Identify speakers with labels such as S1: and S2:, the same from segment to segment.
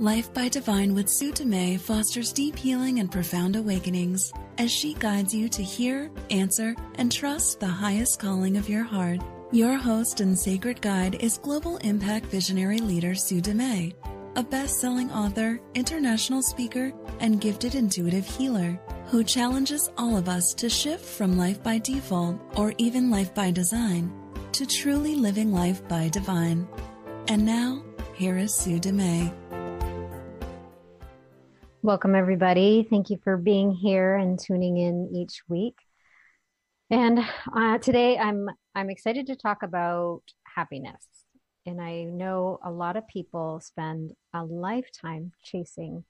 S1: Life by Divine with Sue Dumais fosters deep healing and profound awakenings as she guides you to hear, answer, and trust the highest calling of your heart. Your host and sacred guide is global impact visionary leader Sue Dumais, a best selling author, international speaker, and gifted intuitive healer who challenges all of us to shift from life by default or even life by design to truly living life by divine. And now, here is Sue Dumais.
S2: Welcome, everybody. Thank you for being here and tuning in each week. And uh, today, I'm I'm excited to talk about happiness. And I know a lot of people spend a lifetime chasing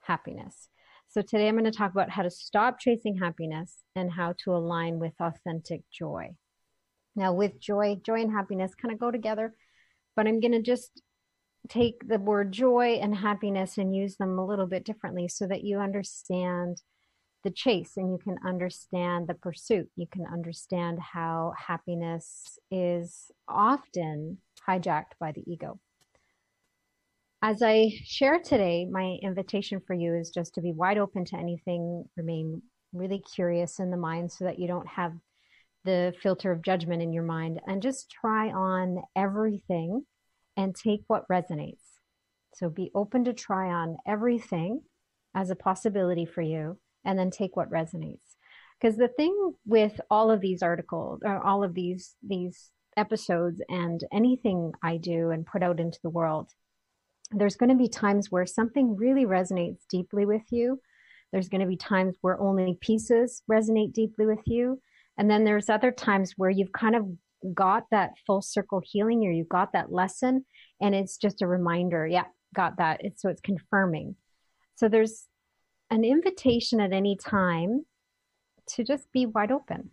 S2: happiness. So today, I'm going to talk about how to stop chasing happiness and how to align with authentic joy. Now, with joy, joy and happiness kind of go together, but I'm going to just take the word joy and happiness and use them a little bit differently so that you understand the chase and you can understand the pursuit. You can understand how happiness is often hijacked by the ego. As I share today, my invitation for you is just to be wide open to anything, remain really curious in the mind so that you don't have the filter of judgment in your mind, and just try on everything and take what resonates. So be open to try on everything as a possibility for you and then take what resonates. Because the thing with all of these articles, or all of these these episodes and anything I do and put out into the world, there's going to be times where something really resonates deeply with you. There's going to be times where only pieces resonate deeply with you. And then there's other times where you've kind of got that full circle healing or you got that lesson and it's just a reminder yeah got that. It's, so it's confirming. So there's an invitation at any time to just be wide open.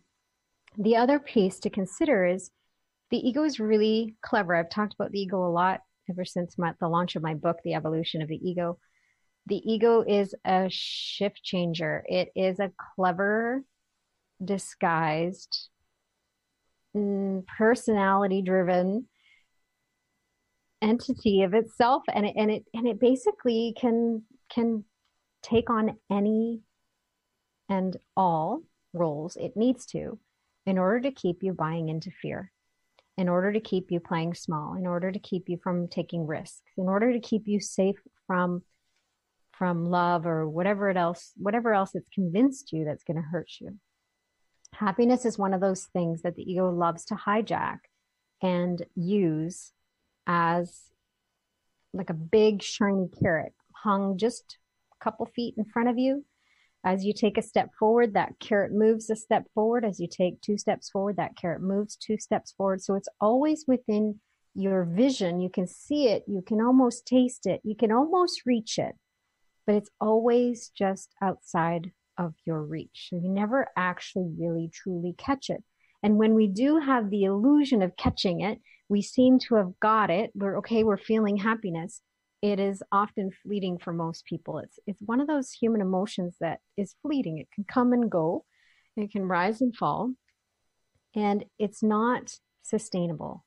S2: The other piece to consider is the ego is really clever. I've talked about the ego a lot ever since my, the launch of my book the evolution of the ego. The ego is a shift changer. It is a clever disguised Mm, personality driven entity of itself and it, and it and it basically can can take on any and all roles it needs to in order to keep you buying into fear in order to keep you playing small in order to keep you from taking risks in order to keep you safe from from love or whatever it else whatever else it's convinced you that's going to hurt you Happiness is one of those things that the ego loves to hijack and use as like a big shiny carrot hung just a couple feet in front of you. As you take a step forward, that carrot moves a step forward. As you take two steps forward, that carrot moves two steps forward. So it's always within your vision. You can see it, you can almost taste it, you can almost reach it, but it's always just outside of your reach. So you never actually really truly catch it. And when we do have the illusion of catching it, we seem to have got it. We're okay, we're feeling happiness. It is often fleeting for most people. It's it's one of those human emotions that is fleeting. It can come and go. It can rise and fall. And it's not sustainable.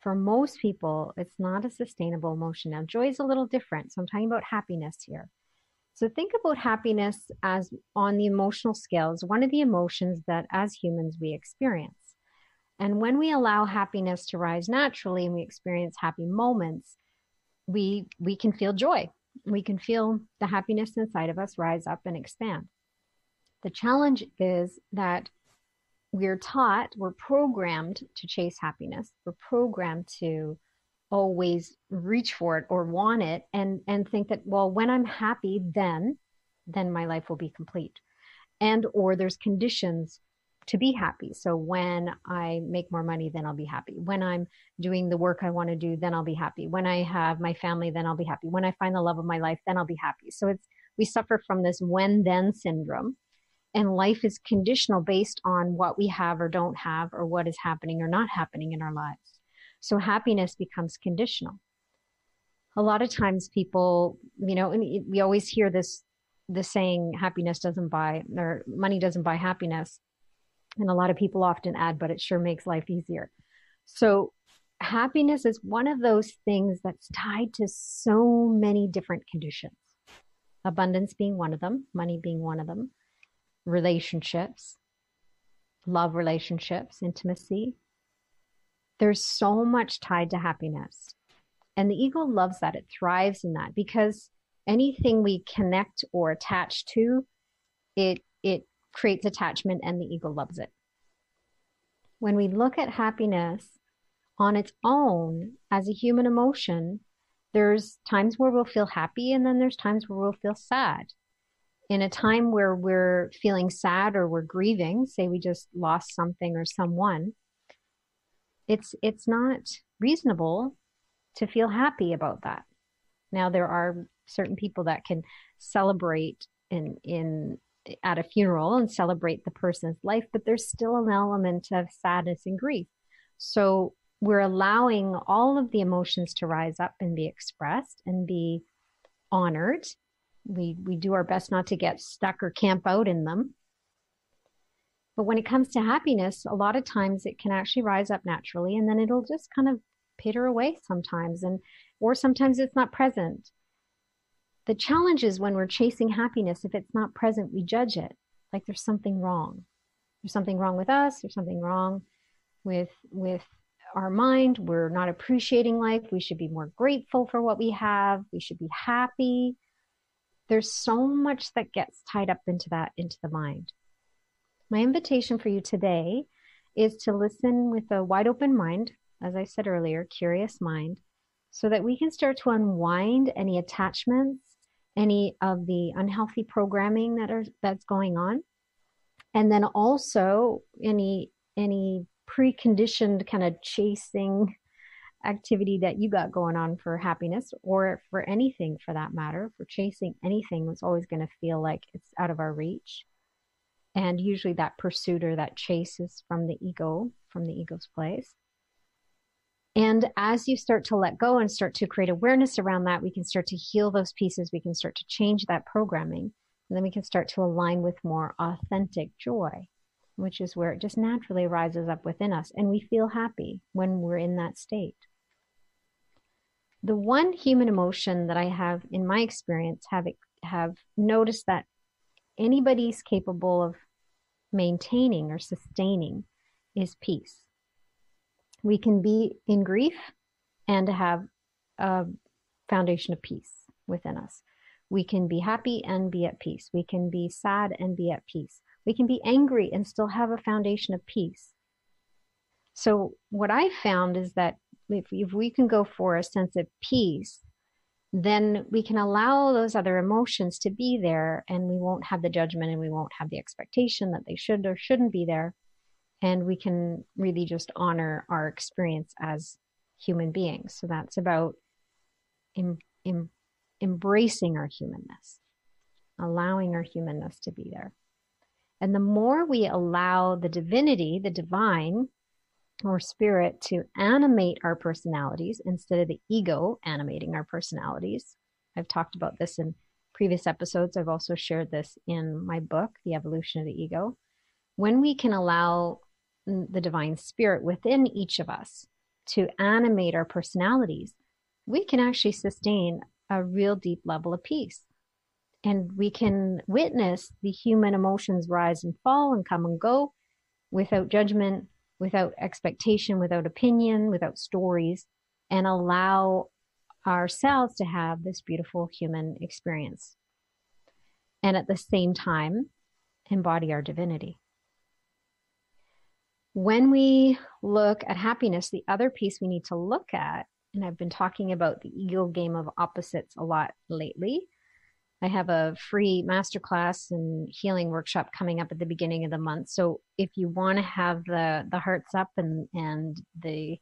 S2: For most people, it's not a sustainable emotion. Now, joy is a little different. So I'm talking about happiness here. So think about happiness as on the emotional scale as one of the emotions that as humans we experience. And when we allow happiness to rise naturally and we experience happy moments, we we can feel joy. We can feel the happiness inside of us rise up and expand. The challenge is that we're taught, we're programmed to chase happiness. We're programmed to always reach for it or want it and and think that well when i'm happy then then my life will be complete. And or there's conditions to be happy. So when i make more money then i'll be happy. When i'm doing the work i want to do then i'll be happy. When i have my family then i'll be happy. When i find the love of my life then i'll be happy. So it's we suffer from this when then syndrome and life is conditional based on what we have or don't have or what is happening or not happening in our lives so happiness becomes conditional. A lot of times people, you know, we always hear this, the saying, happiness doesn't buy, or money doesn't buy happiness. And a lot of people often add, but it sure makes life easier. So happiness is one of those things that's tied to so many different conditions. Abundance being one of them, money being one of them, relationships, love relationships, intimacy. There's so much tied to happiness. And the ego loves that. It thrives in that because anything we connect or attach to, it it creates attachment and the ego loves it. When we look at happiness on its own as a human emotion, there's times where we'll feel happy and then there's times where we'll feel sad. In a time where we're feeling sad or we're grieving, say we just lost something or someone, it's it's not reasonable to feel happy about that. Now there are certain people that can celebrate in in at a funeral and celebrate the person's life, but there's still an element of sadness and grief. So we're allowing all of the emotions to rise up and be expressed and be honored. We we do our best not to get stuck or camp out in them. But when it comes to happiness, a lot of times it can actually rise up naturally and then it'll just kind of peter away sometimes and or sometimes it's not present. The challenge is when we're chasing happiness, if it's not present, we judge it like there's something wrong. There's something wrong with us, there's something wrong with with our mind. We're not appreciating life. We should be more grateful for what we have. We should be happy. There's so much that gets tied up into that, into the mind. My invitation for you today is to listen with a wide open mind, as I said earlier, curious mind, so that we can start to unwind any attachments, any of the unhealthy programming that are that's going on, and then also any any preconditioned kind of chasing activity that you got going on for happiness or for anything for that matter for chasing anything was always going to feel like it's out of our reach and usually that pursuit or that chase is from the ego from the ego's place. And as you start to let go and start to create awareness around that we can start to heal those pieces. We can start to change that programming. And then we can start to align with more authentic joy which is where it just naturally rises up within us. And we feel happy when we're in that state. The one human emotion that I have in my experience have have noticed that anybody's capable of maintaining or sustaining is peace. We can be in grief and have a foundation of peace within us. We can be happy and be at peace. We can be sad and be at peace. We can be angry and still have a foundation of peace. So, what I found is that if, if we can go for a sense of peace, then we can allow those other emotions to be there and we won't have the judgment and we won't have the expectation that they should or shouldn't be there. And we can really just honor our experience as human beings. So that's about em, em, embracing our humanness, allowing our humanness to be there. And the more we allow the divinity, the divine or spirit to animate our personalities instead of the ego animating our personalities. I've talked about this in previous episodes. I've also shared this in my book, The Evolution of the Ego. When we can allow the divine spirit within each of us to animate our personalities, we can actually sustain a real deep level of peace and we can witness the human emotions rise and fall and come and go without judgment, without expectation, without opinion, without stories, and allow ourselves to have this beautiful human experience. And at the same time, embody our divinity. When we look at happiness, the other piece we need to look at, and I've been talking about the ego game of opposites a lot lately, I have a free masterclass and healing workshop coming up at the beginning of the month. So if you want to have the the hearts up and and the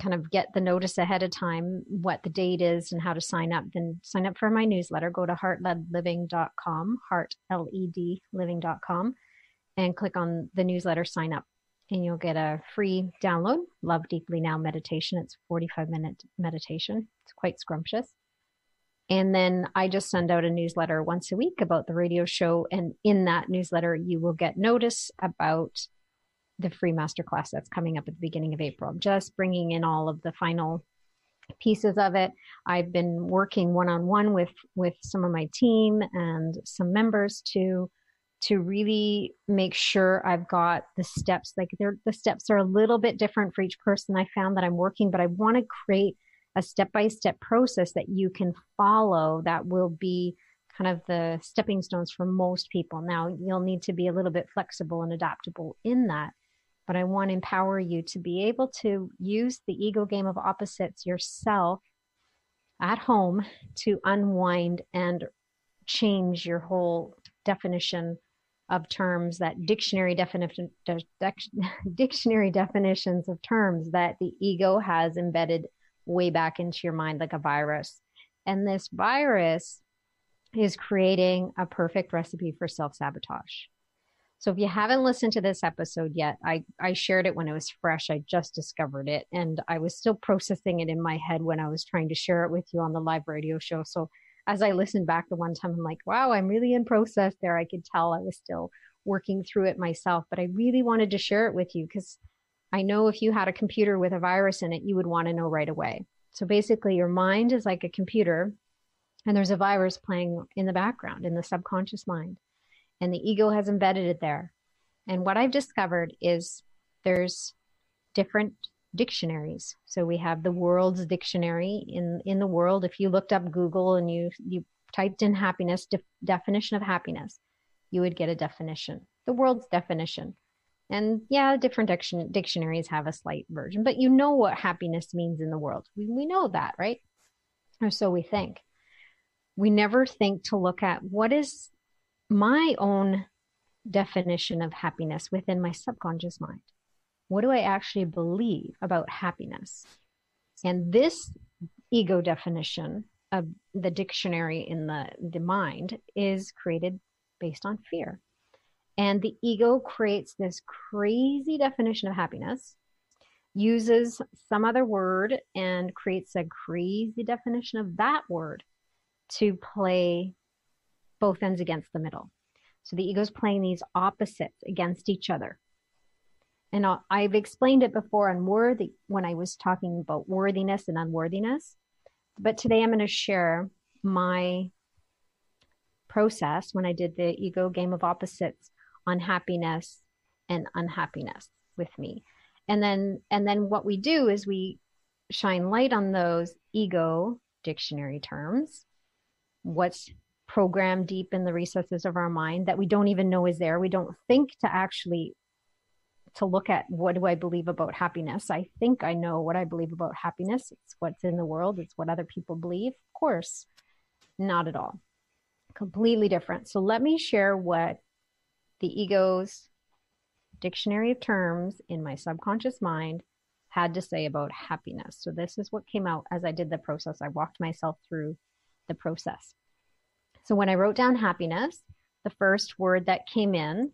S2: kind of get the notice ahead of time what the date is and how to sign up, then sign up for my newsletter. Go to heartledliving.com, heart L E D living.com, and click on the newsletter sign up. And you'll get a free download, Love Deeply Now meditation. It's 45 minute meditation. It's quite scrumptious and then I just send out a newsletter once a week about the radio show. And in that newsletter, you will get notice about the free masterclass that's coming up at the beginning of April. I'm just bringing in all of the final pieces of it. I've been working one on one with with some of my team and some members to to really make sure I've got the steps. Like they're the steps are a little bit different for each person. I found that I'm working, but I want to create a step by step process that you can follow that will be kind of the stepping stones for most people. Now you'll need to be a little bit flexible and adaptable in that but I want to empower you to be able to use the ego game of opposites yourself at home to unwind and change your whole definition of terms that dictionary definition dictionary definitions of terms that the ego has embedded way back into your mind like a virus and this virus is creating a perfect recipe for self-sabotage so if you haven't listened to this episode yet, I, I shared it when it was fresh. I just discovered it and I was still processing it in my head when I was trying to share it with you on the live radio show. So as I listened back the one time, I'm like, wow, I'm really in process there. I could tell I was still working through it myself, but I really wanted to share it with you because I know if you had a computer with a virus in it, you would want to know right away. So basically, your mind is like a computer, and there's a virus playing in the background in the subconscious mind and the ego has embedded it there. And what I've discovered is there's different dictionaries. So we have the world's dictionary in in the world. If you looked up Google and you you typed in happiness de- definition of happiness, you would get a definition. The world's definition. And yeah, different diction- dictionaries have a slight version, but you know what happiness means in the world. We, we know that, right? Or so we think. We never think to look at what is my own definition of happiness within my subconscious mind. What do I actually believe about happiness? And this ego definition of the dictionary in the, the mind is created based on fear. And the ego creates this crazy definition of happiness, uses some other word, and creates a crazy definition of that word to play both ends against the middle. So the ego is playing these opposites against each other. And I've explained it before on worthy when I was talking about worthiness and unworthiness. But today I'm going to share my process when I did the ego game of opposites on happiness and unhappiness with me. And then and then what we do is we shine light on those ego dictionary terms. What's programmed deep in the recesses of our mind that we don't even know is there. We don't think to actually to look at what do I believe about happiness. I think I know what I believe about happiness. It's what's in the world, it's what other people believe. Of course, not at all. Completely different. So let me share what the ego's dictionary of terms in my subconscious mind had to say about happiness. So this is what came out as I did the process. I walked myself through the process. So when I wrote down happiness, the first word that came in,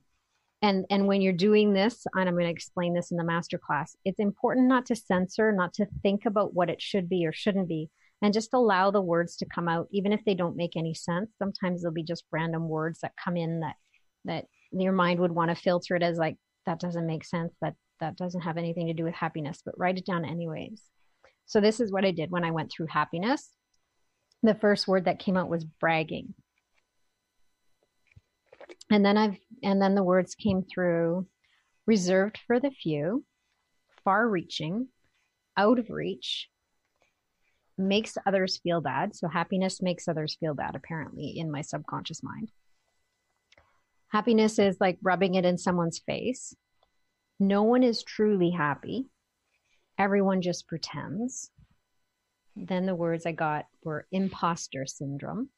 S2: and and when you're doing this, and I'm going to explain this in the master class, it's important not to censor, not to think about what it should be or shouldn't be, and just allow the words to come out, even if they don't make any sense. Sometimes there'll be just random words that come in that that your mind would want to filter it as like that doesn't make sense. That that doesn't have anything to do with happiness, but write it down anyways. So this is what I did when I went through happiness. The first word that came out was bragging and then I've and then the words came through reserved for the few, far reaching, out of reach, makes others feel bad. So happiness makes others feel bad, apparently, in my subconscious mind. Happiness is like rubbing it in someone's face. No one is truly happy. Everyone just pretends. Then the words I got were imposter syndrome,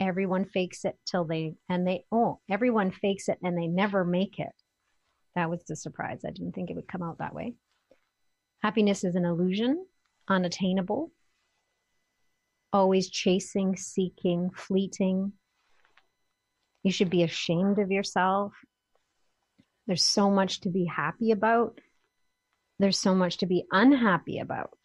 S2: everyone fakes it till they and they oh everyone fakes it and they never make it that was the surprise i didn't think it would come out that way happiness is an illusion unattainable always chasing seeking fleeting you should be ashamed of yourself. There's so much to be happy about. There's so much to be unhappy about.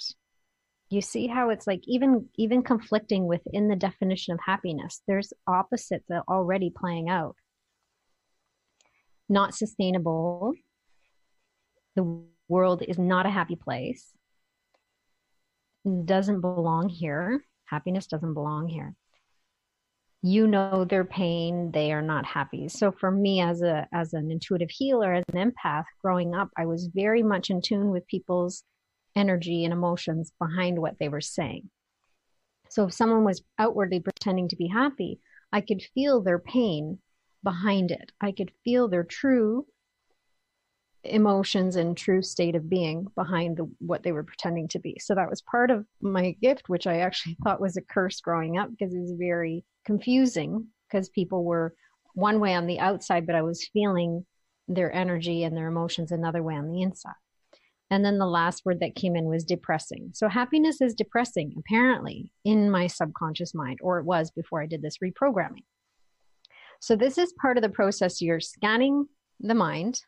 S2: You see how it's like even even conflicting within the definition of happiness there's opposites that are already playing out. Not sustainable. The world is not a happy place, doesn't belong here. Happiness doesn't belong here. You know their pain, they are not happy. So for me as a as an intuitive healer, as an empath, growing up, I was very much in tune with people's energy and emotions behind what they were saying. So if someone was outwardly pretending to be happy, I could feel their pain behind it. I could feel their true emotions and true state of being behind the, what they were pretending to be. So that was part of my gift, which I actually thought was a curse growing up because it was very confusing because people were one way on the outside, but I was feeling their energy and their emotions another way on the inside. And then the last word that came in was depressing. So happiness is depressing, apparently, in my subconscious mind, or it was before I did this reprogramming. So this is part of the process. You're scanning the mind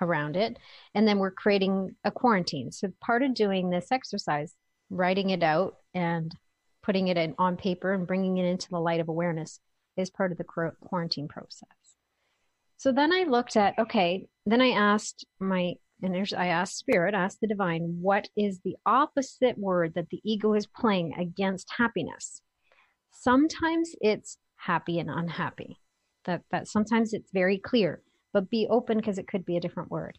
S2: around it, and then we're creating a quarantine. So part of doing this exercise, writing it out and putting it in, on paper and bringing it into the light of awareness is part of the quarantine process. So then I looked at, okay, then I asked my and I asked spirit, asked the divine, what is the opposite word that the ego is playing against happiness? Sometimes it's happy and unhappy. That that sometimes it's very clear, but be open because it could be a different word.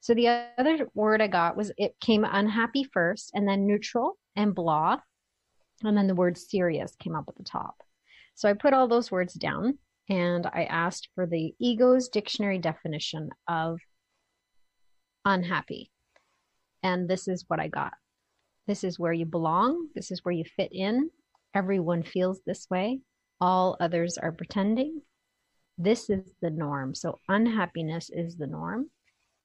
S2: So the other word I got was it came unhappy first, and then neutral and blah, and then the word serious came up at the top. So I put all those words down and I asked for the ego's dictionary definition of unhappy. And this is what I got. This is where you belong. This is where you fit in. Everyone feels this way. All others are pretending. This is the norm. So, unhappiness is the norm.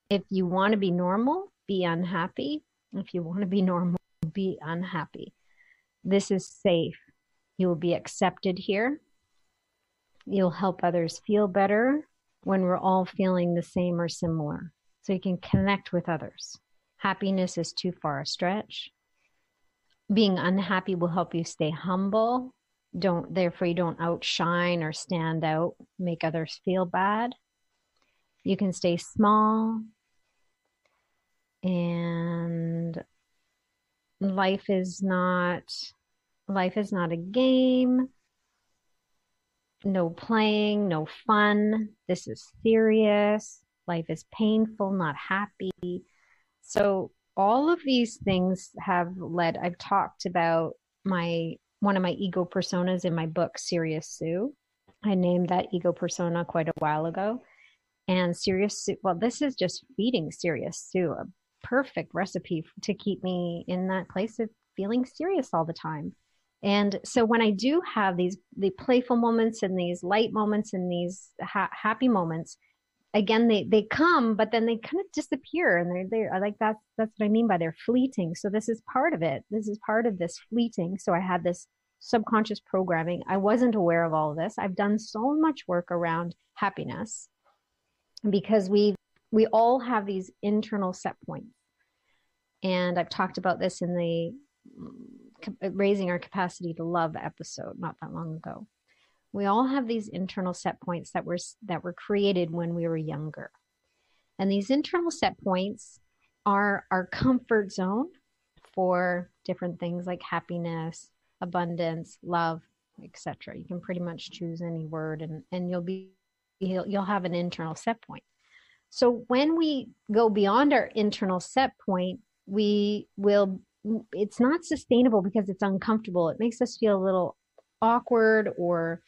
S2: If you want to be normal, be unhappy. If you want to be normal, be unhappy. This is safe. You will be accepted here. You'll help others feel better when we're all feeling the same or similar so you can connect with others. Happiness is too far a stretch. Being unhappy will help you stay humble. Don't, therefore, you don't outshine or stand out, make others feel bad. You can stay small. And life is not, life is not a game no playing, no fun. This is serious. Life is painful, not happy. So all of these things have led, I've talked about my, one of my ego personas in my book, Serious Sue. I named that ego persona quite a while ago. And Serious Sue, well, this is just feeding Serious Sue, a perfect recipe to keep me in that place of feeling serious all the time. And so when I do have these the playful moments and these light moments and these ha- happy moments, again they they come but then they kind of disappear and they're they're like that's that's what i mean by they're fleeting. So this is part of it. This is part of this fleeting. So i had this subconscious programming. I wasn't aware of all of this. I've done so much work around happiness because we we all have these internal set points. And i've talked about this in the mm, raising our capacity to love episode not that long ago we all have these internal set points that were that were created when we were younger. And these internal set points are our comfort zone for different things like happiness abundance love etc you can pretty much choose any word and and you'll be you'll, you'll have an internal set point. So when we go beyond our internal set point we will it's not sustainable because it's uncomfortable. It makes us feel a little awkward or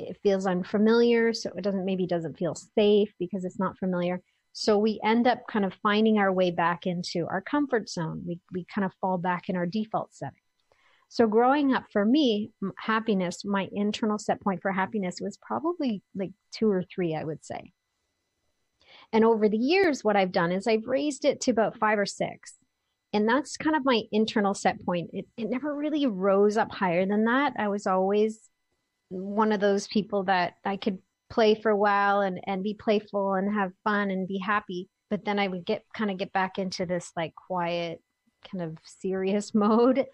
S2: it feels unfamiliar so it doesn't maybe doesn't feel safe because it's not familiar. So we end up kind of finding our way back into our comfort zone. We, we kind of fall back in our default setting. So growing up for me happiness my internal set point for happiness was probably like two or three i would say. And over the years what i've done is i've raised it to about five or six. And that's kind of my internal set point. It, it never really rose up higher than that. I was always one of those people that I could play for a while and, and be playful and have fun and be happy. But then I would get kind of get back into this like quiet, kind of serious mode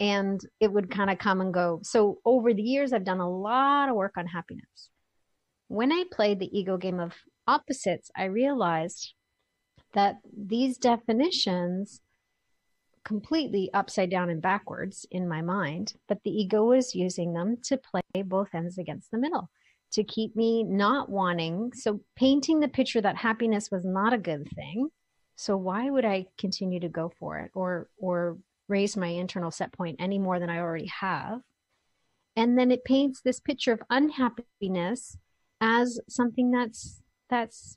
S2: and it would kind of come and go. So over the years, I've done a lot of work on happiness. When I played the ego game of opposites, I realized that these definitions completely upside down and backwards in my mind, but the ego was using them to play both ends against the middle to keep me not wanting. So, painting the picture that happiness was not a good thing. So, why would I continue to go for it or, or raise my internal set point any more than I already have? And then it paints this picture of unhappiness as something that's, that's,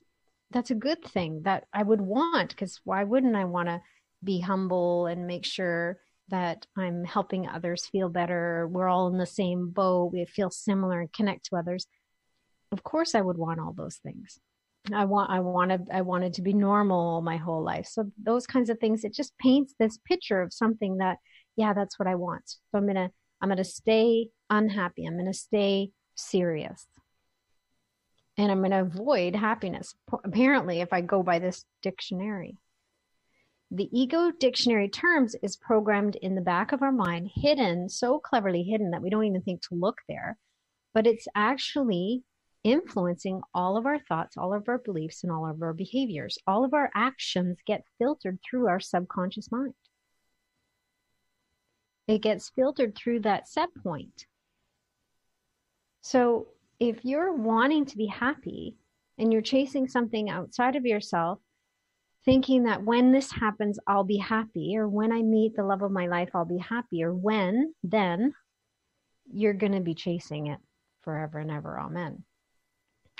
S2: that's a good thing that I would want because why wouldn't I want to be humble and make sure that I'm helping others feel better. We're all in the same boat. We feel similar and connect to others. Of course I would want all those things. I want I wanted I wanted to be normal my whole life. So those kinds of things it just paints this picture of something that yeah, that's what I want. So I'm to I'm to stay unhappy. I'm going to stay serious. And I'm going to avoid happiness. Apparently if I go by this dictionary. The ego dictionary terms is programmed in the back of our mind, hidden, so cleverly hidden that we don't even think to look there. But it's actually influencing all of our thoughts, all of our beliefs, and all of our behaviors. All of our actions get filtered through our subconscious mind. It gets filtered through that set point. So if you're wanting to be happy and you're chasing something outside of yourself, thinking that when this happens, I'll be happy, or when I meet the love of my life, I'll be happy, or when, then you're going to be chasing it forever and ever. Amen.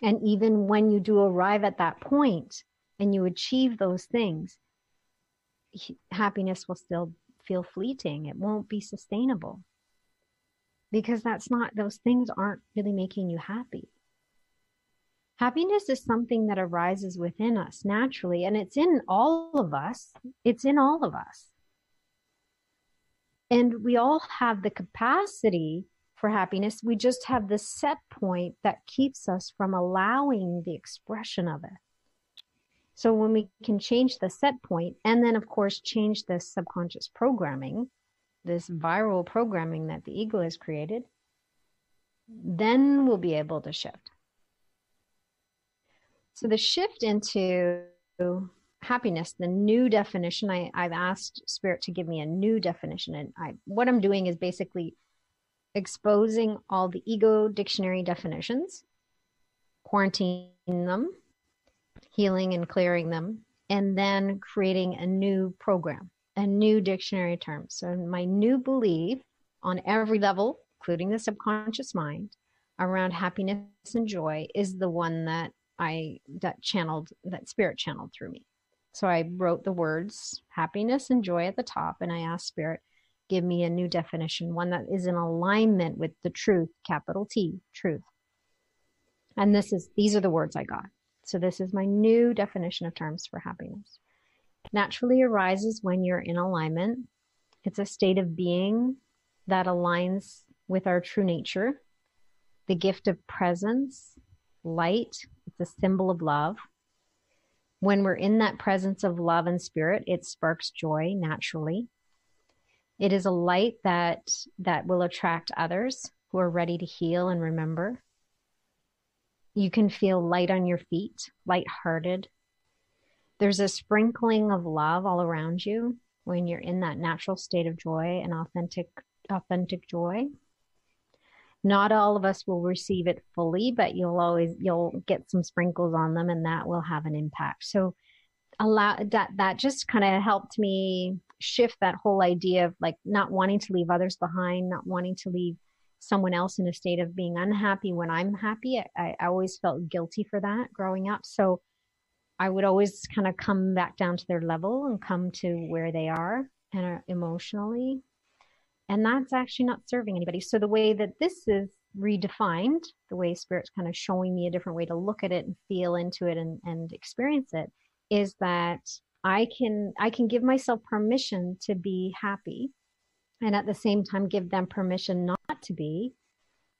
S2: And even when you do arrive at that point and you achieve those things, happiness will still feel fleeting. It won't be sustainable because that's not, those things aren't really making you happy. Happiness is something that arises within us naturally, and it's in all of us. It's in all of us. And we all have the capacity for happiness. We just have the set point that keeps us from allowing the expression of it. So when we can change the set point and then, of course, change the subconscious programming, this viral programming that the ego has created, then we'll be able to shift. So the shift into happiness, the new definition, I, I've asked Spirit to give me a new definition. And I, what I'm doing is basically exposing all the ego dictionary definitions, quarantining them, healing and clearing them, and then creating a new program, a new dictionary term. So my new belief on every level, including the subconscious mind, around happiness and joy is the one that I that channeled that spirit channeled through me. So I wrote the words happiness and joy at the top and I asked spirit give me a new definition, one that is in alignment with the truth, capital T, truth. And this is these are the words I got. So this is my new definition of terms for happiness. Naturally arises when you're in alignment. It's a state of being that aligns with our true nature, the gift of presence, light, it's a symbol of love. When we're in that presence of love and spirit, it sparks joy naturally. It is a light that that will attract others who are ready to heal and remember. You can feel light on your feet, light-hearted. There's a sprinkling of love all around you when you're in that natural state of joy and authentic authentic joy not all of us will receive it fully but you'll always you'll get some sprinkles on them and that will have an impact. So allow that that just kind of helped me shift that whole idea of like not wanting to leave others behind not wanting to leave someone else in a state of being unhappy when i'm happy. I, I always felt guilty for that growing up. So i would always kind of come back down to their level and come to where they are and uh, emotionally and that's actually not serving anybody. So the way that this is redefined, the way spirit's kind of showing me a different way to look at it and feel into it and, and experience it is that I can I can give myself permission to be happy and at the same time give them permission not to be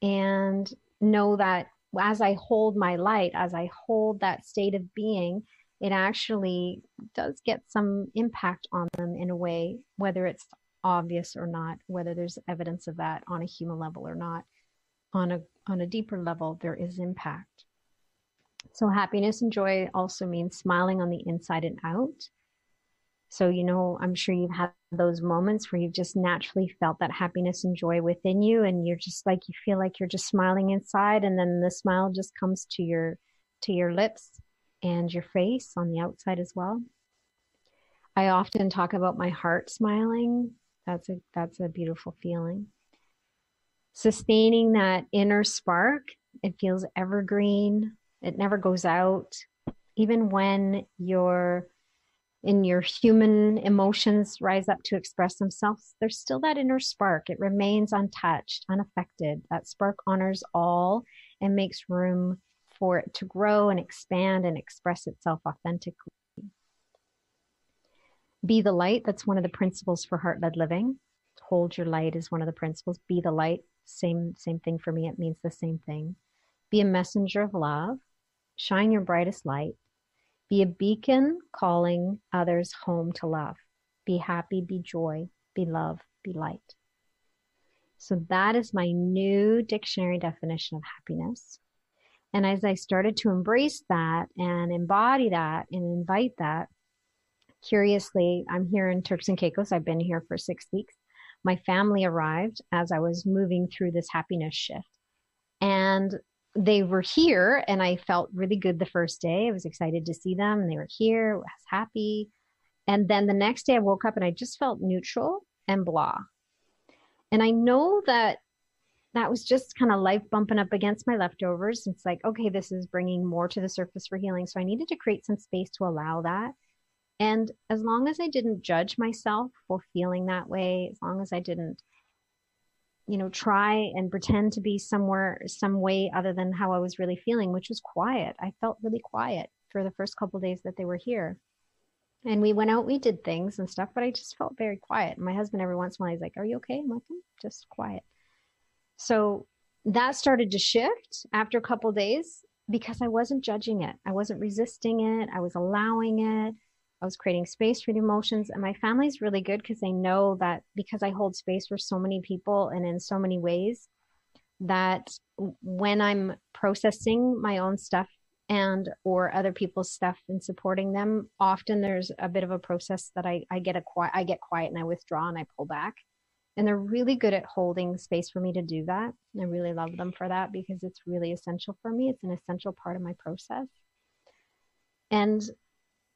S2: and know that as I hold my light, as I hold that state of being, it actually does get some impact on them in a way, whether it's obvious or not, whether there's evidence of that on a human level or not. On a on a deeper level, there is impact. So, happiness and joy also means smiling on the inside and out. So, you know, I'm sure you've had those moments where you've just naturally felt that happiness and joy within you, and you're just like, you feel like you're just smiling inside, and then the smile just comes to your to your lips and your face on the outside as well. I often talk about my heart smiling. That's a that's a beautiful feeling. Sustaining that inner spark, it feels evergreen. It never goes out. Even when you're in your human emotions rise up to express themselves, there's still that inner spark. It remains untouched, unaffected. That spark honors all and makes room for it to grow and expand and express itself authentically. Be the light. That's one of the principles for heart led living. Hold your light is one of the principles. Be the light. Same, same thing for me. It means the same thing. Be a messenger of love. Shine your brightest light. Be a beacon calling others home to love. Be happy, be joy, be love, be light. So that is my new dictionary definition of happiness. And as I started to embrace that and embody that and invite that, curiously, I'm here in Turks and Caicos. I've been here for six weeks. My family arrived as I was moving through this happiness shift. And they were here and I felt really good the first day. I was excited to see them. They were here, was happy. And then the next day I woke up and I just felt neutral and blah. And I know that that was just kind of life bumping up against my leftovers. It's like, okay, this is bringing more to the surface for healing. So I needed to create some space to allow that. And as long as I didn't judge myself for feeling that way, as long as I didn't you know, try and pretend to be somewhere, some way other than how I was really feeling, which was quiet. I felt really quiet for the first couple days that they were here. And we went out, we did things and stuff, but I just felt very quiet. And my husband, every once in a while, he's like, Are you okay? I'm like, I'm just quiet. So that started to shift after a couple days because I wasn't judging it. I wasn't resisting it. I was allowing it. I was creating space for the emotions. And my family's really good because they know that because I hold space for so many people and in so many ways, that when I'm processing my own stuff and or other people's stuff and supporting them, often there's a bit of a process that I, I get a quiet I get quiet and I withdraw and I pull back. And they're really good at holding space for me to do that. I really love them for that because it's really essential for me. It's an essential part of my process. And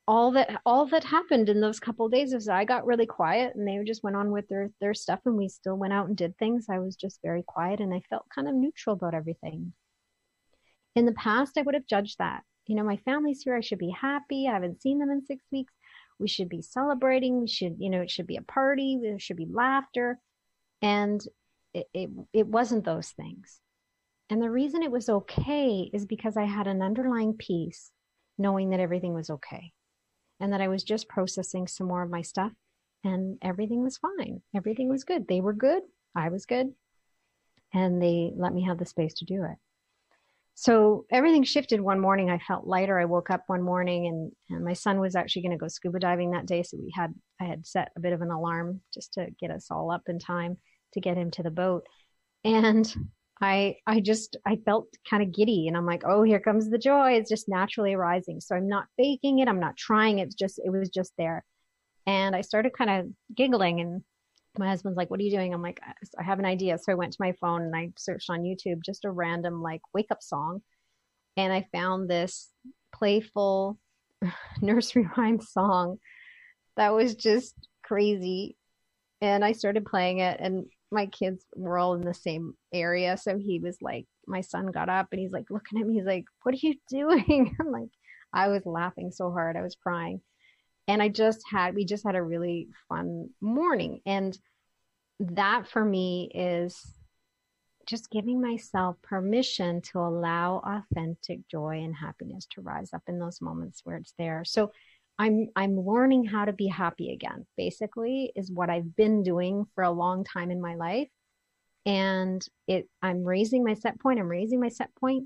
S2: all that all that happened in those couple days is I got really quiet and they just went on with their their stuff and we still went out and did things. I was just very quiet and I felt kind of neutral about everything. In the past I would have judged that. You know, my family's here, I should be happy. I haven't seen them in 6 weeks. We should be celebrating. We should, you know, it should be a party. There should be laughter. And it, it, it wasn't those things. And the reason it was okay is because I had an underlying peace knowing that everything was okay and that I was just processing some more of my stuff and everything was fine. Everything was good. They were good. I was good. And they let me have the space to do it. So everything shifted one morning. I felt lighter. I woke up one morning and, and my son was actually going to go scuba diving that day. So we had, I had set a bit of an alarm just to get us all up in time to get him to the boat. And I I just I felt kind of giddy and I'm like, oh, here comes the joy. It's just naturally arising. So I'm not faking it. I'm not trying. It's just it was just there. And I started kind of giggling and my husband's like, what are you doing? I'm like, I have an idea. So I went to my phone and I searched on YouTube just a random like wake up song. And I found this playful nursery rhyme song that was just crazy. And I started playing it and my kids were all in the same area. So he was like, my son got up and he's like looking at me. He's like, what are you doing? I'm like, I was laughing so hard. I was crying. And I just had, we just had a really fun morning. And that for me is just giving myself permission to allow authentic joy and happiness to rise up in those moments where it's there. So I'm I'm learning how to be happy again. Basically, is what I've been doing for a long time in my life, and it I'm raising my set point. I'm raising my set point,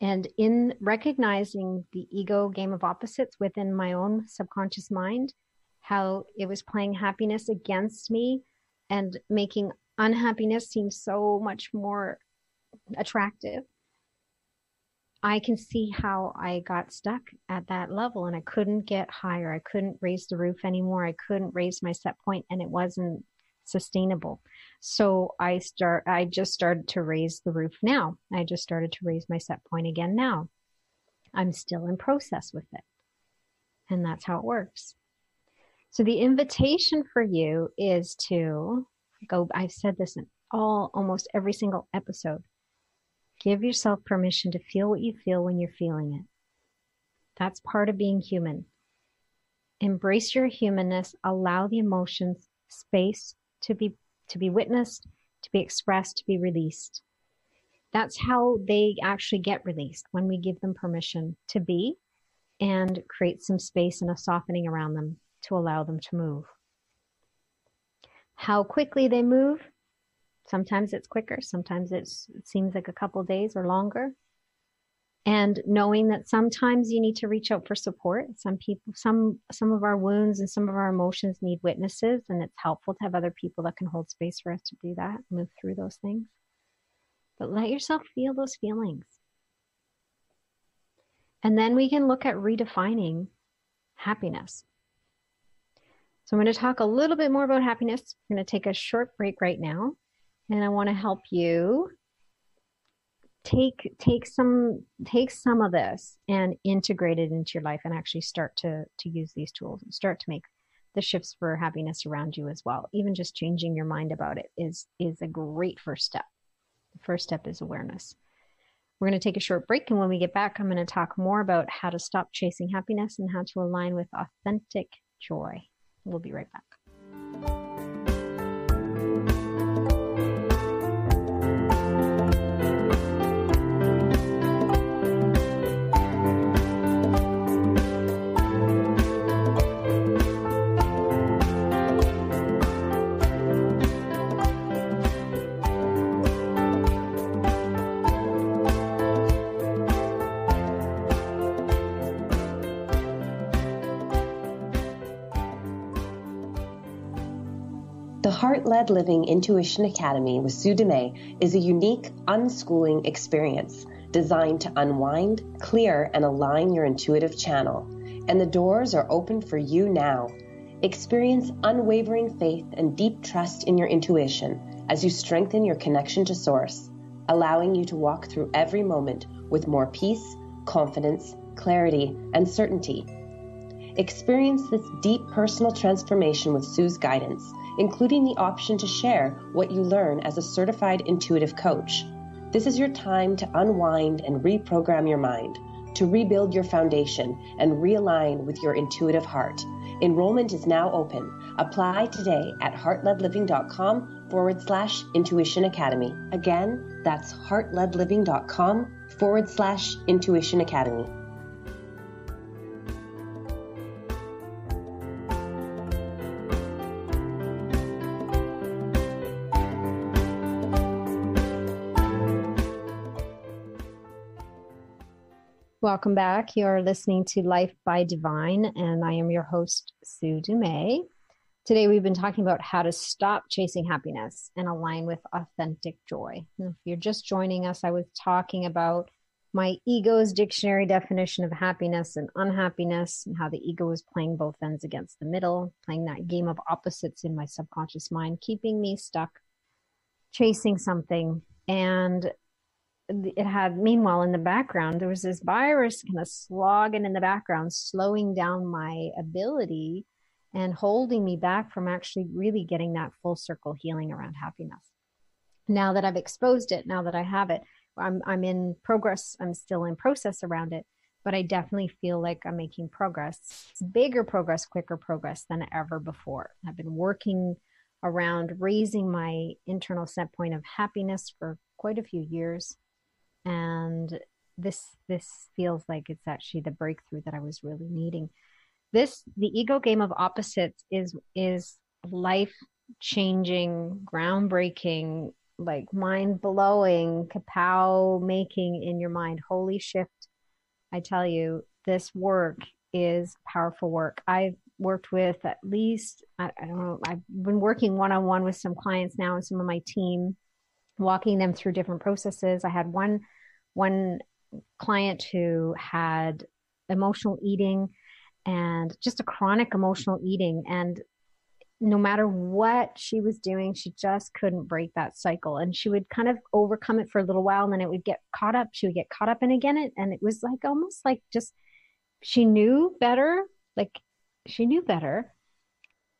S2: and in recognizing the ego game of opposites within my own subconscious mind, how it was playing happiness against me and making unhappiness seem so much more attractive I can see how I got stuck at that level and I couldn't get higher. I couldn't raise the roof anymore. I couldn't raise my set point and it wasn't sustainable. So I start I just started to raise the roof now. I just started to raise my set point again now. I'm still in process with it. And that's how it works. So the invitation for you is to go I've said this in all almost every single episode Give yourself permission to feel what you feel when you're feeling it. That's part of being human. Embrace your humanness, allow the emotions space to be to be witnessed, to be expressed, to be released. That's how they actually get released when we give them permission to be and create some space and a softening around them to allow them to move. How quickly they move Sometimes it's quicker, sometimes it seems like a couple days or longer. And knowing that sometimes you need to reach out for support. Some people, some, some of our wounds and some of our emotions need witnesses, and it's helpful to have other people that can hold space for us to do that, move through those things. But let yourself feel those feelings. And then we can look at redefining happiness. So I'm going to talk a little bit more about happiness. I'm going to take a short break right now and I want to help you take take some take some of this and integrate it into your life and actually start to to use these tools and start to make the shifts for happiness around you as well. Even just changing your mind about it is is a great first step. The first step is awareness. We're going to take a short break and when we get back i'm going to talk more about how to stop chasing happiness and how to align with authentic joy. We'll be right back
S3: Heart Led Living Intuition Academy with Sue Dumais is a unique unschooling experience designed to unwind, clear, and align your intuitive channel. And the doors are open for you now. Experience unwavering faith and deep trust in your intuition as you strengthen your connection to Source, allowing you to walk through every moment with more peace, confidence, clarity, and certainty. Experience this deep personal transformation with Sue's guidance including the option to share what you learn as a certified intuitive coach. This is your time to unwind and reprogram your mind, to rebuild your foundation and realign with your intuitive heart. Enrollment is now open. Apply today at heartledliving.com forward slash intuition academy. Again, that's heartledliving.com forward slash intuition academy.
S2: Welcome back. You're listening to Life by Divine, and I am your host, Sue Dumais. Today, we've been talking about how to stop chasing happiness and align with authentic joy. And if you're just joining us, I was talking about my ego's dictionary definition of happiness and unhappiness, and how the ego is playing both ends against the middle, playing that game of opposites in my subconscious mind, keeping me stuck chasing something. And it had meanwhile in the background there was this virus kind of slogging in the background slowing down my ability and holding me back from actually really getting that full circle healing around happiness. Now that i've exposed it now that i have it i'm i'm in progress i'm still in process around it but i definitely feel like i'm making progress it's bigger progress quicker progress than ever before. I've been working around raising my internal set point of happiness for quite a few years and this this feels like it's actually the breakthrough that I was really needing. This the ego game of opposites is is life changing, groundbreaking, like mind blowing, kapow making in your mind. Holy shift. I tell you, this work is powerful work. I've worked with at least, I, I don't know, I've been working one on one with some clients now and some of my team walking them through different processes. I had one one client who had emotional eating and just a chronic emotional eating. And no matter what she was doing, she just couldn't break that cycle. And she would kind of overcome it for a little while and then it would get caught up. She would get caught up in again it. And it was like almost like just she knew better, like she knew better.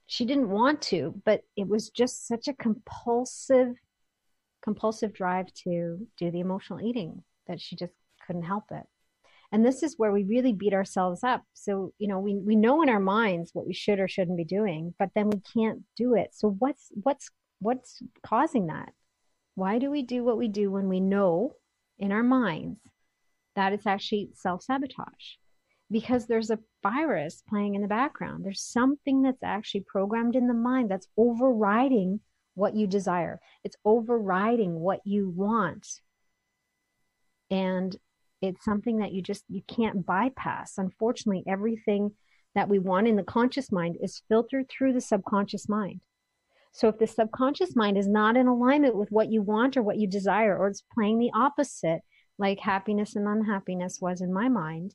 S2: She didn't want to, but it was just such a compulsive, compulsive drive to do the emotional eating that she just couldn't help it. And this is where we really beat ourselves up. So, you know, we, we know in our minds what we should or shouldn't be doing, but then we can't do it. So what's what's what's causing that? Why do we do what we do when we know in our minds that it's actually self-sabotage? Because there's a virus playing in the background. There's something that's actually programmed in the mind that's overriding what you desire. It's overriding what you want. And it's something that you just you can't bypass unfortunately everything that we want in the conscious mind is filtered through the subconscious mind so if the subconscious mind is not in alignment with what you want or what you desire or it's playing the opposite like happiness and unhappiness was in my mind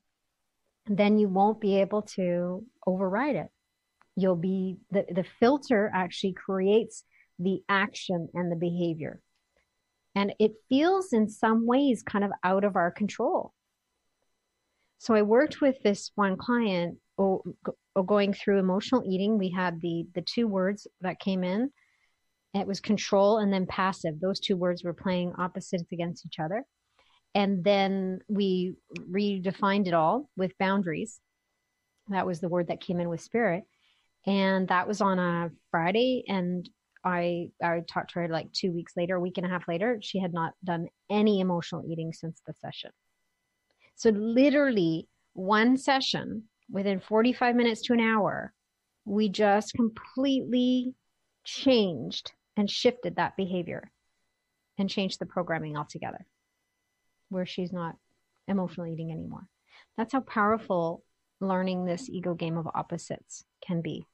S2: then you won't be able to override it you'll be the, the filter actually creates the action and the behavior and it feels in some ways kind of out of our control. So I worked with this one client oh, going through emotional eating. We had the the two words that came in. It was control and then passive. Those two words were playing opposites against each other. And then we redefined it all with boundaries. That was the word that came in with spirit. And that was on a Friday. And I I talked to her like two weeks later, a week and a half later. She had not done any emotional eating since the session. So literally one session within 45 minutes to an hour, we just completely changed and shifted that behavior and changed the programming altogether where she's not emotional eating anymore. That's how powerful learning this ego game of opposites can be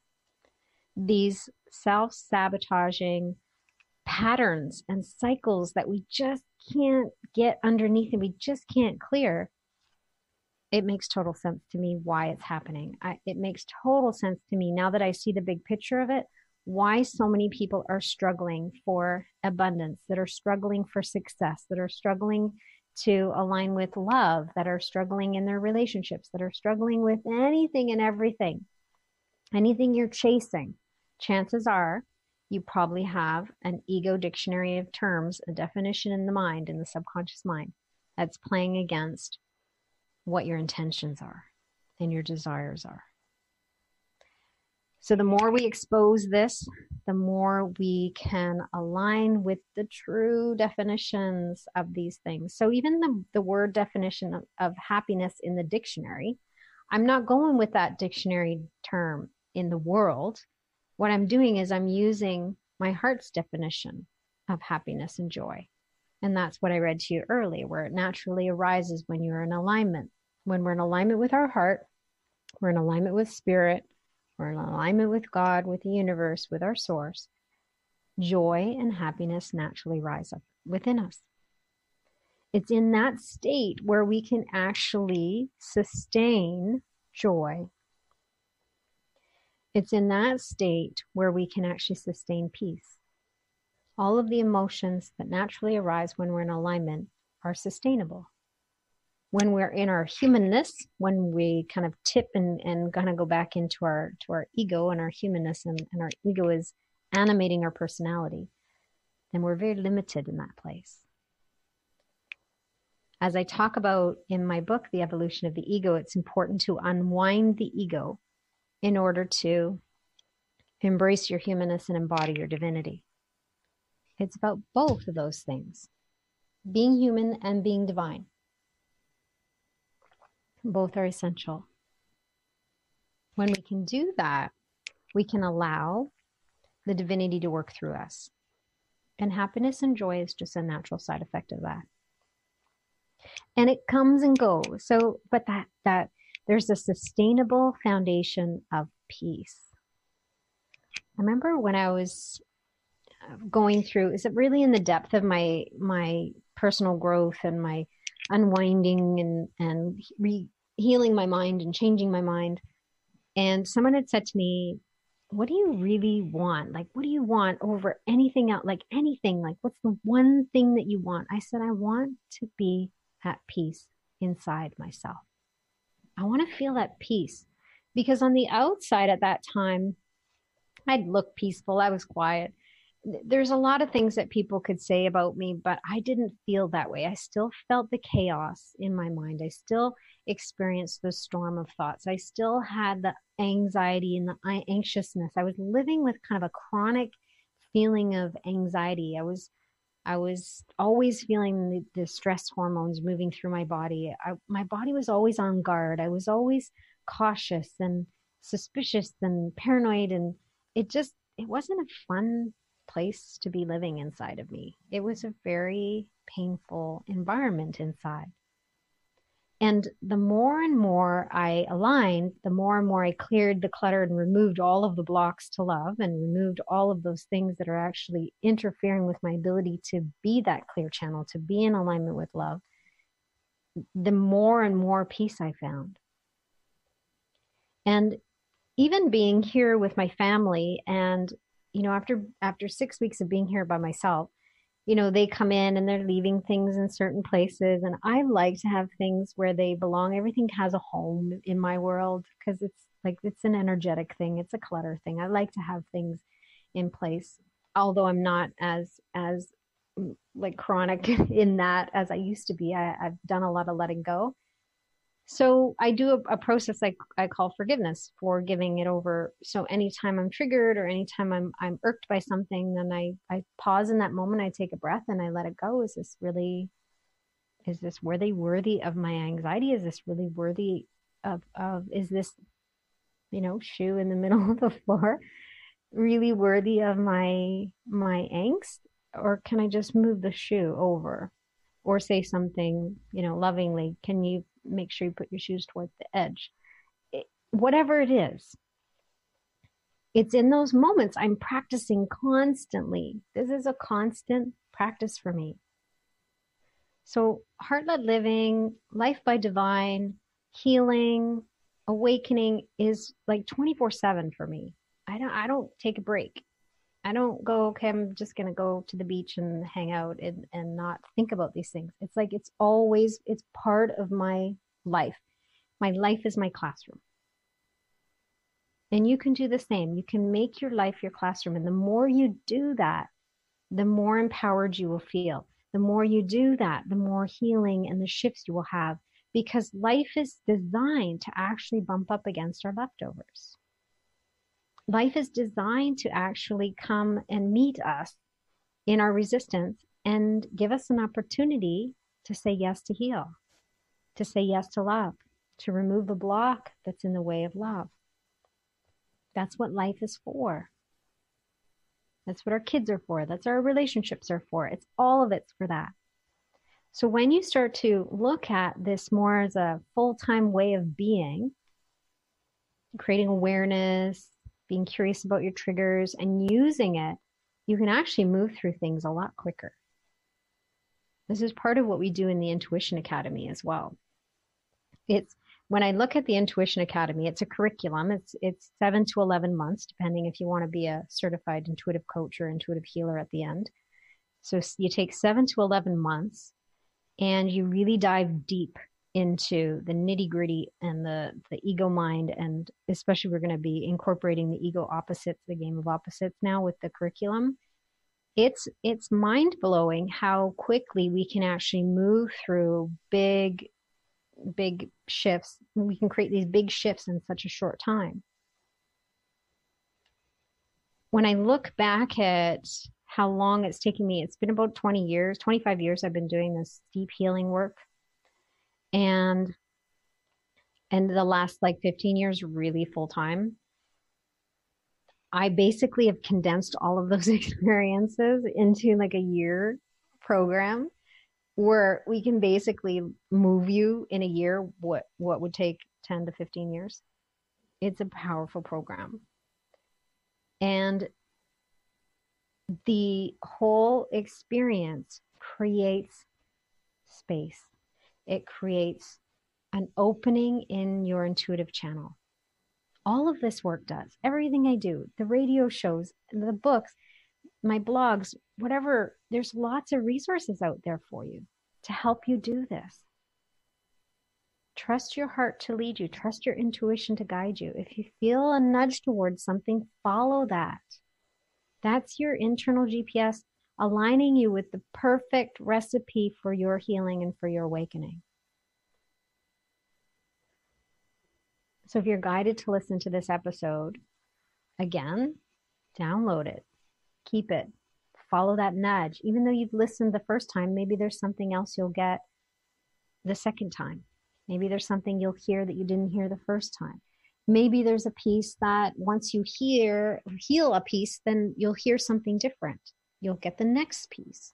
S2: these self sabotaging patterns and cycles that we just can't get underneath and we just can't clear, it makes total sense to me why it's happening. I, it makes total sense to me now that I see the big picture of it, why so many people are struggling for abundance, that are struggling for success, that are struggling to align with love, that are struggling in their relationships, that are struggling with anything and everything, anything you're chasing chances are you probably have an ego dictionary of terms, a definition in the mind, in the subconscious mind, that's playing against what your intentions are and your desires are. So, the more we expose this, the more we can align with the true definitions of these things. So, even the, the word definition of, of happiness in the dictionary, I'm not going with that dictionary term in the world what I'm doing is I'm using my heart's definition of happiness and joy. And that's what I read to you earlier, where it naturally arises when you're in alignment. When we're in alignment with our heart, we're in alignment with spirit, we're in alignment with God, with the universe, with our source, joy and happiness naturally rise up within us. It's in that state where we can actually sustain joy it's in that state where we can actually sustain peace. All of the emotions that naturally arise when we're in alignment are sustainable. When we're in our humanness, when we kind of tip and, and kind of go back into our to our ego and our humanness and, and our ego is animating our personality, then we're very limited in that place. As I talk about in my book, The Evolution of the Ego, it's important to unwind the ego in order to embrace your humanness and embody your divinity. It's about both of those things being human and being divine. Both are essential. When we can do that, we can allow the divinity to work through us. And happiness and joy is just a natural side effect of that. And it comes and goes. So, but that, that, there's a sustainable foundation of peace. I remember when I was uh, going through is it really in the depth of my my personal growth and my unwinding and and re- healing my mind and changing my mind. And someone had said to me, "What do you really want? Like, what do you want over anything else? Like anything? Like, what's the one thing that you want?" I said, "I want to be at peace inside myself. I want to feel that peace." Because on the outside at that time, I'd look peaceful. I was quiet there's a lot of things that people could say about me, but I didn't feel that way. I still felt the chaos in my mind. I still experienced the storm of thoughts. I still had the anxiety and the anxiousness. I was living with kind of a chronic feeling of anxiety. I was I was always feeling the, the stress hormones moving through my body. I, my body was always on guard. I was always cautious and suspicious and paranoid and it just it wasn't a fun place to be living inside of me. It was a very painful environment inside. And the more and more I aligned, the more and more I cleared the clutter and removed all of the blocks to love and removed all of those things that are actually interfering with my ability to be that clear channel, to be in alignment with love, the more and more peace I found. And even being here with my family and you know, after after six weeks of being here by myself, you know, they come in and they're leaving things in certain places, and I like to have things where they belong. Everything has a home in my world because it's like it's an energetic thing. It's a clutter thing. I like to have things in place, although I'm not as as mm, like chronic in that as I used to be. I, I've done a lot of letting go so I do a, a, process I, I call forgiveness for giving it over. So anytime I'm triggered or anytime I'm I'm irked by something, then I I pause in that moment. I take a breath and I let it go. Is this really? Is this worthy worthy of my anxiety? Is this really worthy of of? Is this, you know, shoe in the middle of the floor, really worthy of my my angst? Or can I just move the shoe over? or say something, you know, lovingly, can you make sure you put your shoes towards the edge? It, whatever it is, it's in those moments I'm practicing constantly. This is a constant practice for me. So, heart led living, life by divine, healing, awakening is like 24 7 for me. I don't I don't take a break. I don't go, okay, I'm just going to go to the beach and hang out and, and not think about these things. It's like it's always, it's part of my life. My life is my classroom. And you can do the same. You can make your life your classroom. And the more you do that, the more empowered you will feel. The more you do that, the more healing and the shifts you will have because life is designed to actually bump up against our leftovers life is designed to actually come and meet us in our resistance and give us an opportunity to say yes to heal, to say yes to love, to remove the block that's in the way of love. That's what life is for. That's what our kids are for. That's our relationships are for. It's all of it's for that. So when you start to look at this more as a full time way of being, creating awareness, being curious about your triggers and using it, you can actually move through things a lot quicker. This is part of what we do in the Intuition Academy as well. It's when I look at the Intuition Academy, it's a curriculum. It's it's seven to eleven months, depending if you want to be a certified intuitive coach or intuitive healer at the end. So you take seven to eleven months, and you really dive deep into the nitty gritty and the the ego mind and especially we're going to be incorporating the ego opposites the game of opposites now with the curriculum. It's it's mind blowing how quickly we can actually move through big big shifts. We can create these big shifts in such a short time. When i look back at how long it's taken me it's been about 20 years 25 years i've been doing this deep healing work and and the last like 15 years really full time i basically have condensed all of those experiences into like a year program where we can basically move you in a year what what would take 10 to 15 years. It's a powerful program. And the whole experience creates space it creates an opening in your intuitive channel. All of this work does. Everything I do, the radio shows, the books, my blogs, whatever, there's lots of resources out there for you to help you do this. Trust your heart to lead you. Trust your intuition to guide you. If you feel a nudge towards something, follow that. That's your internal GPS aligning you with the perfect recipe for your healing and for your awakening. So if you're guided to listen to this episode, again, download it, keep it, follow that nudge. Even though you've listened the first time, maybe there's something else you'll get the second time. Maybe there's something you'll hear that you didn't hear the first time. Maybe there's a piece that once you hear heal a piece, then you'll hear something different. You'll get the next piece.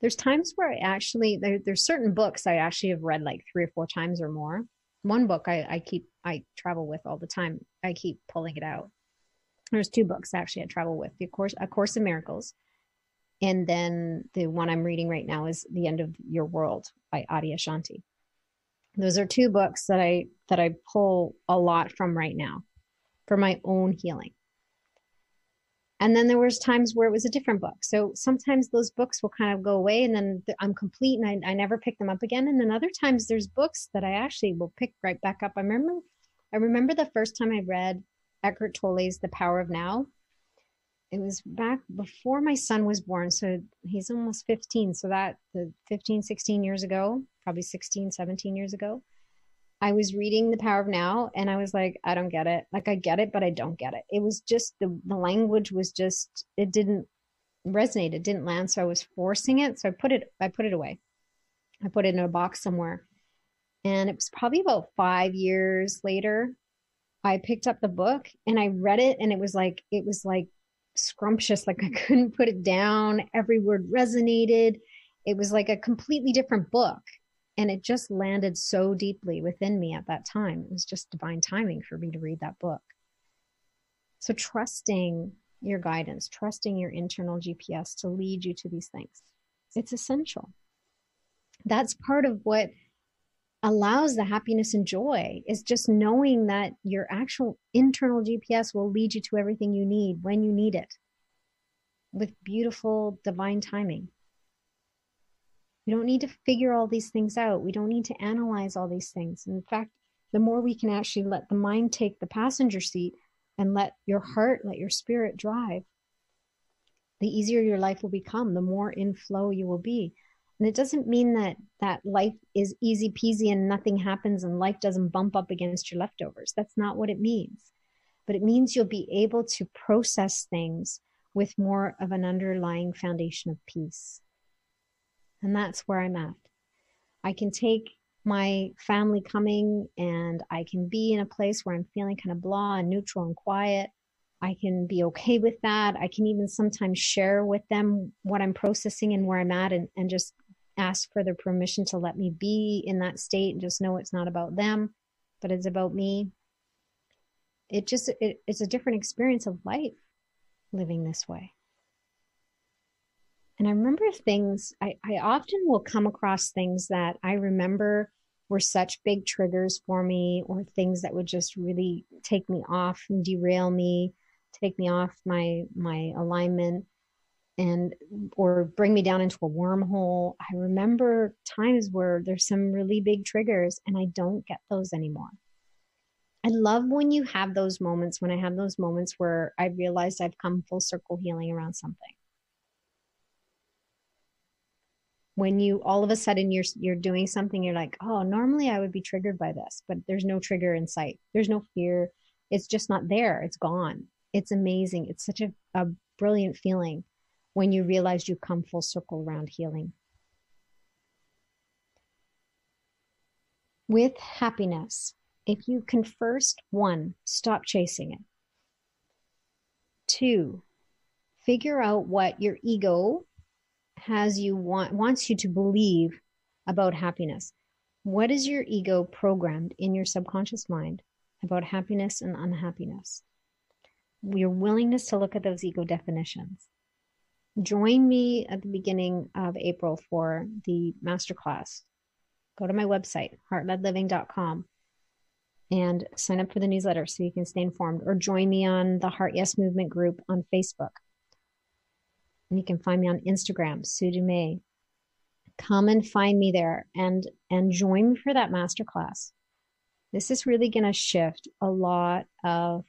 S2: There's times where I actually there, there's certain books I actually have read like three or four times or more. One book I, I keep I travel with all the time. I keep pulling it out. There's two books actually I travel with. The course A Course in Miracles and then the one I'm reading right now is The End of Your World by Adyashanti. Those are two books that I that I pull a lot from right now for my own healing. And then there was times where it was a different book. So sometimes those books will kind of go away and then I'm complete and I, I never pick them up again. And then other times there's books that I actually will pick right back up. I remember I remember the first time I read Eckhart Tolle's The Power of Now it was back before my son was born so he's almost 15 so that the 15 16 years ago probably 16 17 years ago i was reading the power of now and i was like i don't get it. Like i get it but i don't get it. It was just the, the language was just it didn't resonate. It didn't land so i was forcing it. So i put it i put it away. I put it in a box somewhere. And it was probably about five years later i picked up the book and i read it and it was like it was like scrumptious, like I couldn't put it down. Every word resonated. It was like a completely different book. And it just landed so deeply within me at that time. It was just divine timing for me to read that book. So, trusting your guidance, trusting your internal GPS to lead you to these things, it's essential. That's part of what allows the happiness and joy is just knowing that your actual internal GPS will lead you to everything you need when you need it with beautiful divine timing. We don't need to figure all these things out. We don't need to analyze all these things. In fact, the more we can actually let the mind take the passenger seat and let your heart, let your spirit drive, the easier your life will become, the more in flow you will be. And it doesn't mean that that life is easy peasy and nothing happens and life doesn't bump up against your leftovers. That's not what it means. But it means you'll be able to process things with more of an underlying foundation of peace. And that's where I'm at. I can take my family coming and I can be in a place where I'm feeling kind of blah and neutral and quiet. I can be okay with that. I can even sometimes share with them what I'm processing and where I'm at and, and just ask for their permission to let me be in that state and just know it's not about them, but it's about me. It just, it, it's a different experience of life living this way. And I remember things, I, I often will come across things that I remember were such big triggers for me or things that would just really take me off and derail me, take me off my, my alignment and or bring me down into a wormhole. I remember times where there's some really big triggers and I don't get those anymore. I love when you have those moments, when I have those moments where I realized I've come full circle healing around something. When you all of a sudden you're you're doing something, you're like, oh, normally I would be triggered by this, but there's no trigger in sight. There's no fear. It's just not there. It's gone. It's amazing. It's such a, a brilliant feeling when you realize you come full circle around healing. With happiness, if you can first, one, stop chasing it. Two, figure out what your ego has you want wants you to believe about happiness. What is your ego programmed in your subconscious mind about happiness and unhappiness? Your willingness to look at those ego definitions join me at the beginning of April for the masterclass. Go to my website, heartledliving.com, and sign up for the newsletter so you can stay informed, or join me on the Heart Yes Movement group on Facebook. And you can find me on Instagram, Sue. Come and find me there and and join me for that masterclass. This is really going to shift a lot of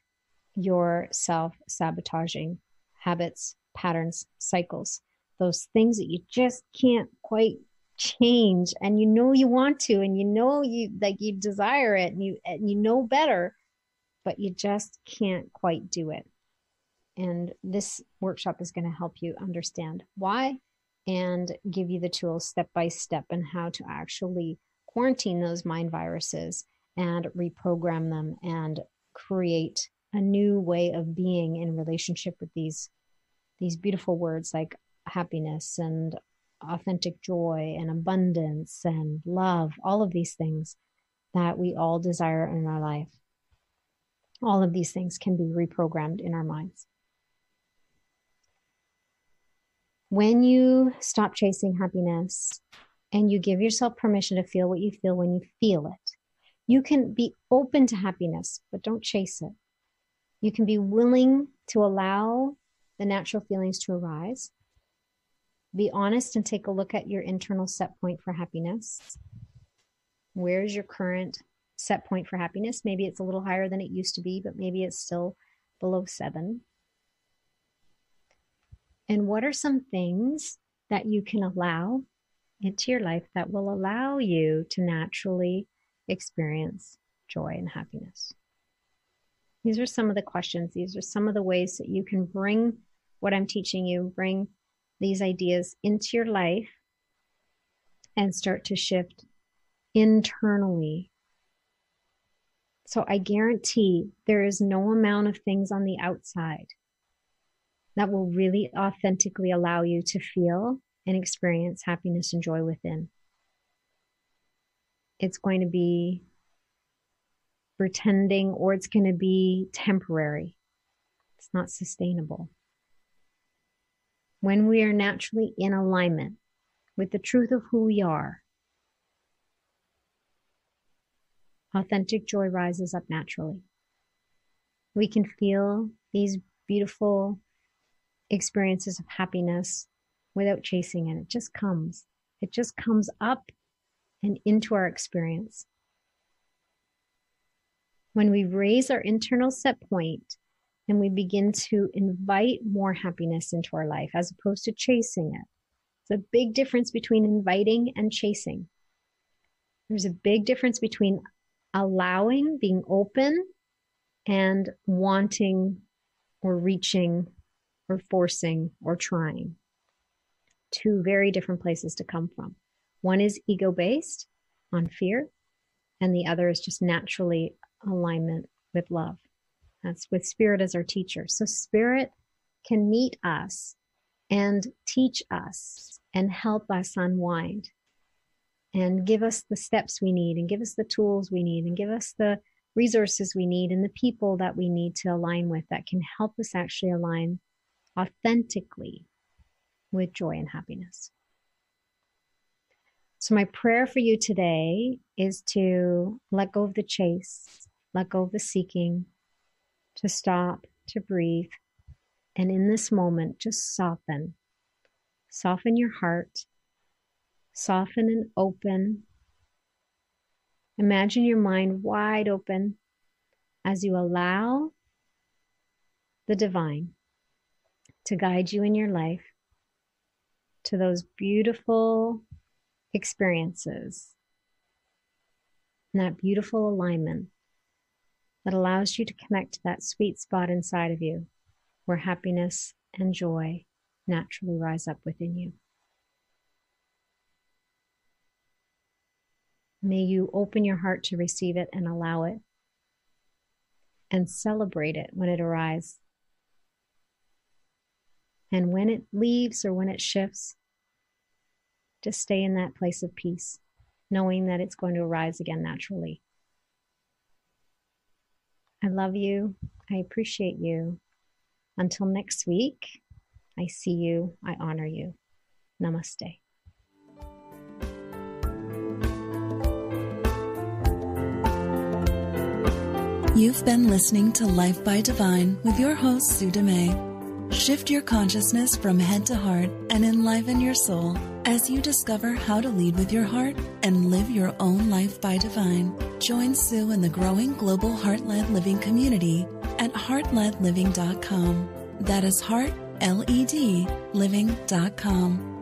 S2: your self sabotaging habits, patterns, cycles, those things that you just can't quite change and you know you want to and you know you like you desire it and you and you know better but you just can't quite do it and this workshop is going to help you understand why and give you the tools step by step and how to actually quarantine those mind viruses and reprogram them and create a new way of being in relationship with these these beautiful words like happiness and authentic joy and abundance and love all of these things that we all desire in our life. All of these things can be reprogrammed in our minds when you stop chasing happiness and you give yourself permission to feel what you feel when you feel it you can be open to happiness but don't chase it you can be willing to allow the natural feelings to arise. Be honest and take a look at your internal set point for happiness. Where's your current set point for happiness? Maybe it's a little higher than it used to be, but maybe it's still below seven. And what are some things that you can allow into your life that will allow you to naturally experience joy and happiness? These are some of the questions. These are some of the ways that you can bring what I'm teaching you, bring these ideas into your life and start to shift internally. So I guarantee there is no amount of things on the outside that will really authentically allow you to feel and experience happiness and joy within. It's going to be pretending or it's going to be temporary. It's not sustainable. When we are naturally in alignment with the truth of who we are, authentic joy rises up naturally. We can feel these beautiful experiences of happiness without chasing it. It just comes. It just comes up and into our experience when we raise our internal set point and we begin to invite more happiness into our life as opposed to chasing it. It's a big difference between inviting and chasing. There's a big difference between allowing, being open, and wanting or reaching or forcing or trying. Two very different places to come from. One is ego based on fear, and the other is just naturally alignment with love. That's with spirit as our teacher. So spirit can meet us and teach us and help us unwind and give us the steps we need and give us the tools we need and give us the resources we need and the people that we need to align with that can help us actually align authentically with joy and happiness. So, my prayer for you today is to let go of the chase let go of the seeking, to stop, to breathe. And in this moment, just soften. Soften your heart. Soften and open. Imagine your mind wide open as you allow the divine to guide you in your life to those beautiful experiences and that beautiful alignment that allows you to connect to that sweet spot inside of you where happiness and joy naturally rise up within you. May you open your heart to receive it and allow it and celebrate it when it arrives. And when it leaves or when it shifts, just stay in that place of peace, knowing that it's going to arise again naturally. I love you. I appreciate you. Until next week, I see you. I honor you. Namaste.
S1: You've been listening to Life by Divine with your host, Sue Dumais. Shift your consciousness from head to heart and enliven your soul as you discover how to lead with your heart and live your own life by divine. Join Sue in the growing global heart led living community at heartledliving.com. That is heart, L E D, living.com.